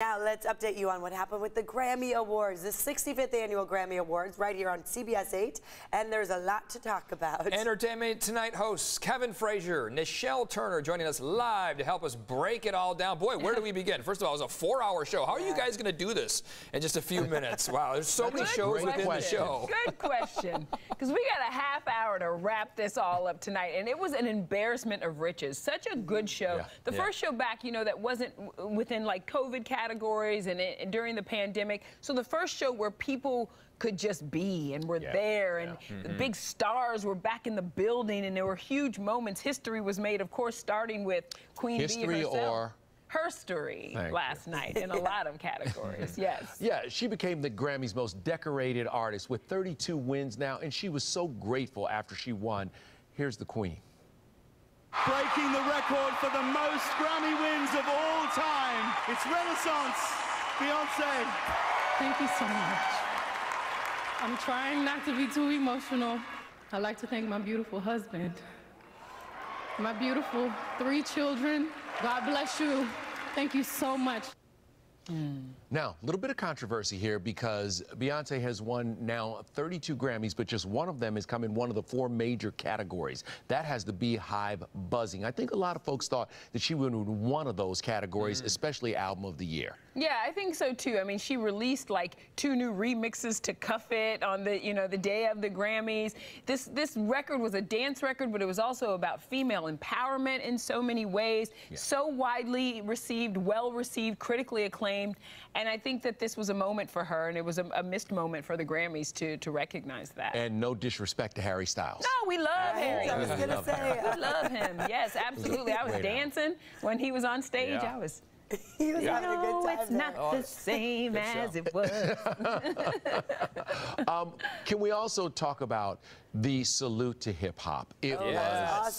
Now let's update you on what happened with the Grammy Awards, the 65th annual Grammy Awards, right here on CBS 8, and there's a lot to talk about. Entertainment Tonight hosts Kevin Frazier, Nichelle Turner joining us live to help us break it all down. Boy, where do we begin? First of all, it was a four-hour show. How are you guys going to do this in just a few minutes? Wow, there's so many shows within question. the show. Good question. Because we got a half hour to wrap this all up tonight, and it was an embarrassment of riches. Such a good show. Yeah. The Yeah. first show back, you know, that wasn't within like COVID categories and, it, and during the pandemic. So the first show where people could just be and were Yeah. there, and Mm-hmm. the big stars were back in the building, and there were huge moments. History was made, of course, starting with Queen History Bee herself. or- her story Thank last night in a lot of categories. Yes. Yeah, she became the Grammy's most decorated artist with 32 wins now, and she was so grateful after she won. Here's the Queen. breaking the record for the most Grammy wins of all time. It's Renaissance, Beyonce. Thank you so much. I'm trying not to be too emotional. I'd like to thank my beautiful husband, my beautiful three children. God bless you. Thank you so much. Hmm. Now, a little bit of controversy here because Beyonce has won now 32 Grammys, but just one of them has come in one of the four major categories. That has the beehive buzzing. I think a lot of folks thought that she would win one of those categories, mm. especially Album of the Year. Yeah, I think so too. I mean, she released like two new remixes to Cuff It on the, you know, the day of the Grammys. This this record was a dance record, but it was also about female empowerment in so many ways. So widely received, well received, critically acclaimed, and I think that this was a moment for her, and it was a, a missed moment for the Grammys to to recognize that. And no disrespect to Harry Styles. no, we love Harry. I was going to say, We love him. Yes, absolutely. I was Great album. dancing when he was on stage. Yeah. I was. he was having a No, good time it's there. not the same as show. it was. Um, can we also talk about the salute to hip hop? It Oh, was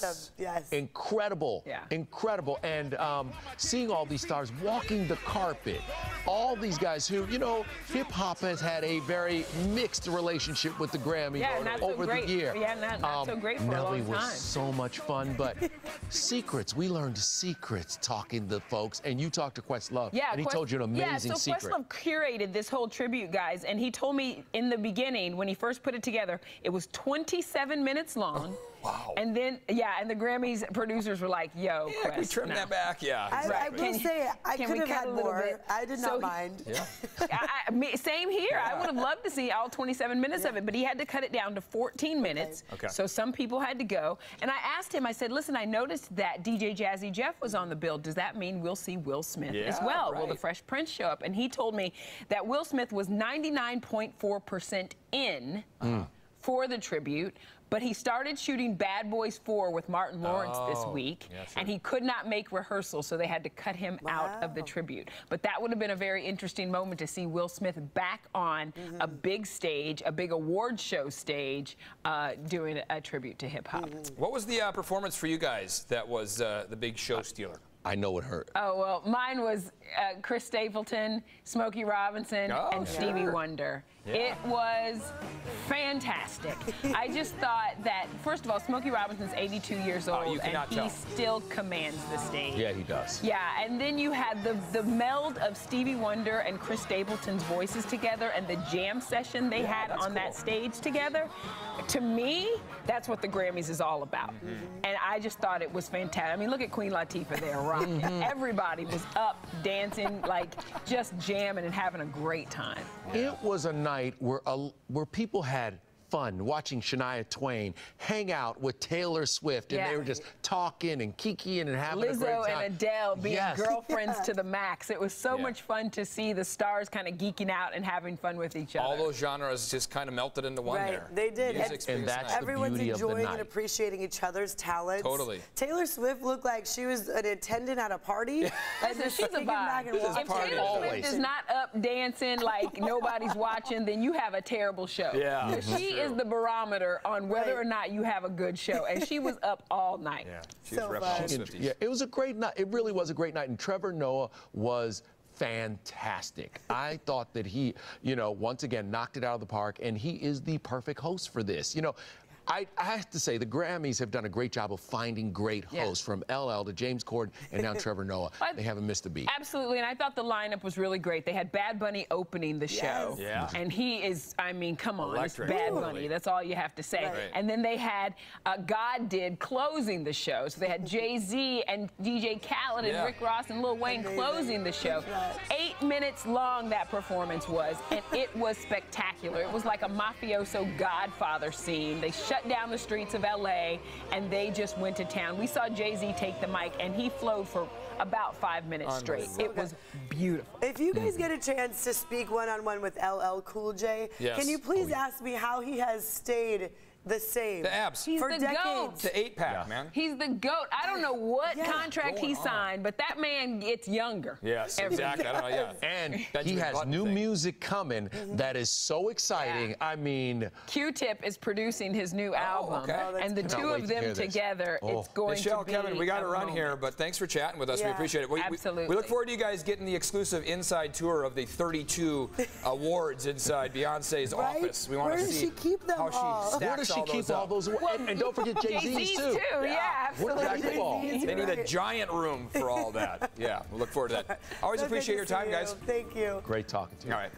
awesome. Yes. incredible, Yeah. incredible, and um, seeing all these stars walking the carpet, all these guys who, you know, hip hop has had a very mixed relationship with the Grammy Yeah, so over great. the year. Um, Yeah, not- not so great for a Nelly long was so much fun, but secrets. We learned secrets talking to folks, and you talked to Questlove, Yeah, and he Quest- told you an amazing yeah, so secret. Questlove curated this whole tribute, guys, and he told me in the beginning when he first put it together, it was 27 minutes long. Oh, wow. And then, yeah, and the Grammys producers were like, "Yo, Yeah, can we trim no. that back? Yeah. I, exactly. I will Can- say, I can could we have cut had a little more. bit? I did So not he- mind. Yeah. I, I, me, same here. I would have loved to see all 27 minutes of it, but he had to cut it down to 14 minutes. Okay. So some people had to go. And I asked him, I said, listen, I noticed that DJ Jazzy Jeff was on the bill. Does that mean we'll see Will Smith as Yeah, well? Will the. Fresh Prince show up? And he told me that Will Smith was 99.4% in. Mm. For the tribute, but he started shooting Bad Boys 4 with Martin Lawrence this Oh, week, yeah, sure. and he could not make rehearsal, so they had to cut him out of the tribute. But that would have been a very interesting moment to see Will Smith back on a big stage, a big award show stage, uh, doing a, a tribute to hip hop. What was the uh, performance for you guys that was uh, the big show stealer? I know it hurt. Oh well, mine was uh, Chris Stapleton, Smokey Robinson, Oh, and yeah. Stevie Wonder. It was fantastic. I just thought that first of all, Smokey Robinson's 82 years Oh, old, you and he tell. still commands the stage. Yeah, he does. Yeah, and then you had the the meld of Stevie Wonder and Chris Stapleton's voices together and the jam session they had that's on that stage together. To me, that's what the Grammys is all about. Mm-hmm. And I just thought it was fantastic. I mean, look at Queen Latifah there rocking. Mm-hmm. Everybody was up dancing, like just jamming and having a great time. It was a night where a, where people had fun watching Shania Twain hang out with Taylor Swift, and Yeah. they were just talking and kikiing and having a great time. Lizzo and Adele being Yes. girlfriends to the max. It was so Yeah. much fun to see the stars kind of geeking out and having fun with each other. All those genres just kind of melted into one Right, there. they did. Music And- And that's tonight. the Everyone's beauty of the enjoying and appreciating each other's talents. Totally. Taylor Swift looked like she was an attendant at a party. and Listen, just she's a kicking back vibe. and If watching. party Taylor Swift is not up dancing like nobody's watching, then you have a terrible show. Yeah, 'Cause she True. Is the barometer on whether Right. or not you have a good show, and she was up all night. Yeah, she So was repping fun. And, yeah, it was a great night. It really was a great night. And Trevor Noah was fantastic. I thought that he, you know, once again knocked it out of the park, and he is the perfect host for this. You know, I, I have to say, the Grammys have done a great job of finding great Yeah. hosts from LL to James Corden and now Trevor Noah. I- They haven't missed a beat. Absolutely, and I thought the lineup was really great. They had Bad Bunny opening the show. Yeah. And he is, I mean, come on, Electric. it's Bad Ooh. Bunny. That's all you have to say. Right. And then they had uh, God Did closing the show. So they had Jay Z and DJ Khaled and Yeah. Rick Ross and Lil Wayne closing the show. Eight minutes long that performance was, and it was spectacular. It was like a mafioso Godfather scene. They shut down the streets of LA and they just went to town. We saw Jay Z take the mic, and he flowed for about five minutes straight. It was beautiful. If you guys mm-hmm. get a chance to speak one-on-one with LL Cool J, Yes. can you please ask me how he has stayed the same The abs. He's for the decades? GOAT. The eight pack, man. He's the GOAT. I don't know what Yeah. contract he Going on. signed, but that man gets younger. Yes, every exactly. I don't know. Yeah. And he has Button new thing. music coming mm-hmm. that is so exciting. Yeah. I mean, Q-Tip is producing his new oh, album, okay. Oh, and the two of them hear this. together, Oh. it's going Nichelle, to be. Kevin, we got to a run moment. here, but thanks for chatting with us. We appreciate it. We, we- We, look forward to you guys getting the exclusive inside tour of the 32 awards inside Beyonce's Right? office. We want Where to does see she keep them how she all? stacks where does she all keep those all up. those? and, and don't forget Jay Z's Jay-Z's too. too. Yeah, Where absolutely. does that go all? They need a giant room for all that. Yeah, we look forward to that. Always So appreciate your time, you. guys. Thank you. Great talking to you. All right.